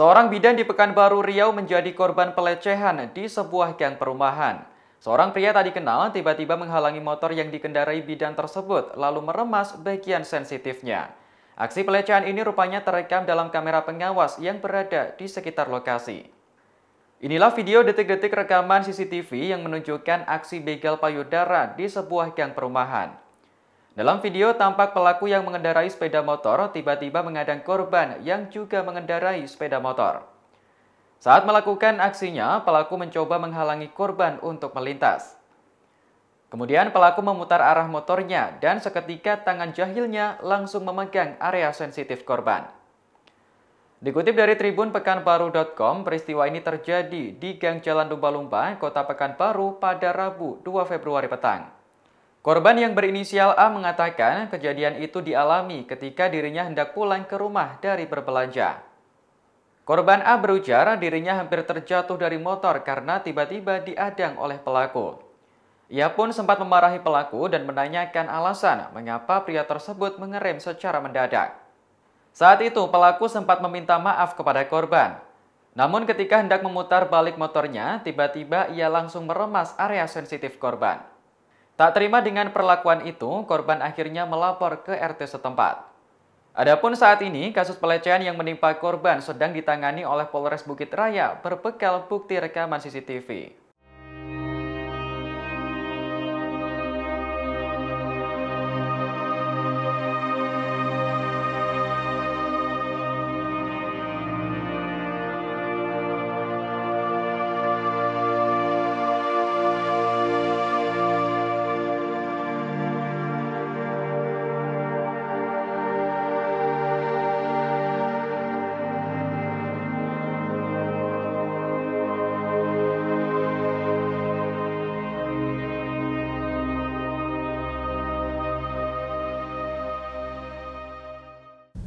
Seorang bidan di Pekanbaru Riau menjadi korban pelecehan di sebuah gang perumahan. Seorang pria tak dikenal tiba-tiba menghalangi motor yang dikendarai bidan tersebut lalu meremas bagian sensitifnya. Aksi pelecehan ini rupanya terekam dalam kamera pengawas yang berada di sekitar lokasi. Inilah video detik-detik rekaman CCTV yang menunjukkan aksi begal payudara di sebuah gang perumahan. Dalam video tampak pelaku yang mengendarai sepeda motor tiba-tiba mengadang korban yang juga mengendarai sepeda motor. Saat melakukan aksinya, pelaku mencoba menghalangi korban untuk melintas. Kemudian pelaku memutar arah motornya dan seketika tangan jahilnya langsung memegang area sensitif korban. Dikutip dari Tribun Pekanbaru.com, peristiwa ini terjadi di Gang Jalan Lumba-Lumba, Kota Pekanbaru pada Rabu 2 Februari petang. Korban yang berinisial A mengatakan kejadian itu dialami ketika dirinya hendak pulang ke rumah dari berbelanja. Korban A berujar dirinya hampir terjatuh dari motor karena tiba-tiba diadang oleh pelaku. Ia pun sempat memarahi pelaku dan menanyakan alasan mengapa pria tersebut mengerem secara mendadak. Saat itu pelaku sempat meminta maaf kepada korban. Namun ketika hendak memutar balik motornya, tiba-tiba ia langsung meremas area sensitif korban. Tak terima dengan perlakuan itu, korban akhirnya melapor ke RT setempat. Adapun saat ini, kasus pelecehan yang menimpa korban sedang ditangani oleh Polres Bukit Raya berbekal bukti rekaman CCTV.